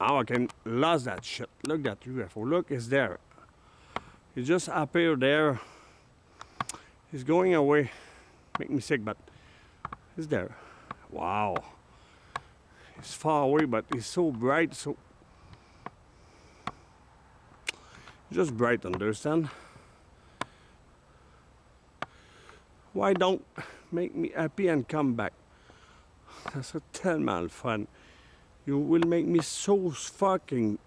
Now I can lose that shit. Look that UFO. Look, it's there. He just appeared there. He's going away. Make me sick, but he's there. Wow. He's far away, but he's so bright, so just bright, understand? Why don't make me happy and come back? That's a tellement fun. You will make me so fucking.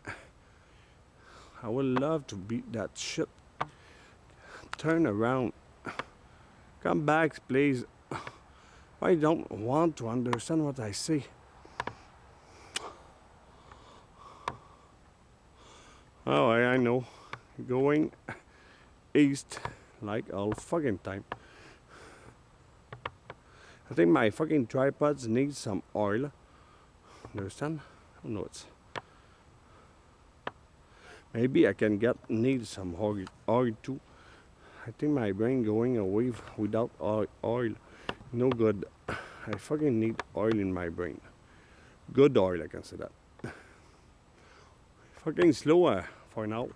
I would love to beat that shit. Turn around. Come back, please. I don't want to understand what I say. Oh, I, I know. Going east like all fucking time. I think my fucking tripods need some oil. I don't know it's. Maybe I can get need some oil, oil too. I think my brain going away without oil. No good. I fucking need oil in my brain. Good oil, I can say that. Fucking slower for now.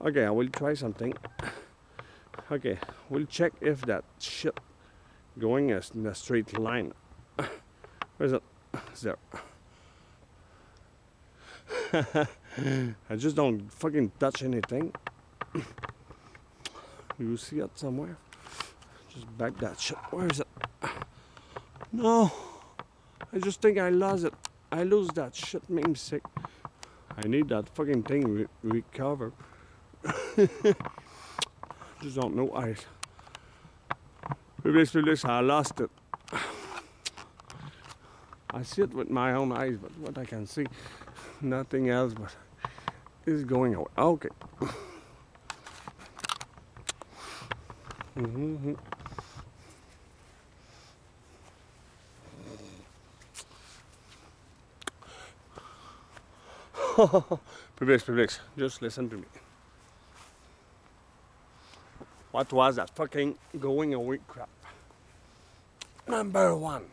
Okay, I will try something. Okay, we'll check if that shit going in a straight line. Where's it? There. I just don't fucking touch anything. you see it somewhere? Just back that shit. Where is it? No. I just think I lost it. I lose that shit. Make me sick. I need that fucking thing re- recover. just don't know. I. Publix, Publix, I lost it. I see it with my own eyes, but what I can see, nothing else but is going away. Okay. hmm Publix, Publix, just listen to me. What was that fucking going away crap? Number one,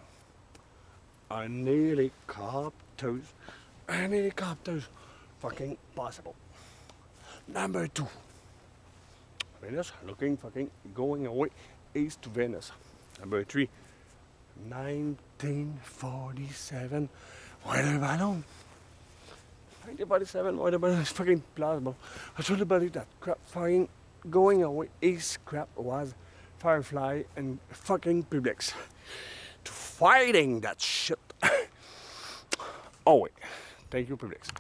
I nearly copped those. I nearly copped those. Fucking possible. Number two, Venus looking fucking going away east to Venice. Number three, 1947 weather balloon. 1947 weather balloon is fucking plausible. I told everybody that crap fucking going away east crap was Firefly and fucking Publix. Fighting that shit. oh wait, thank you Publix.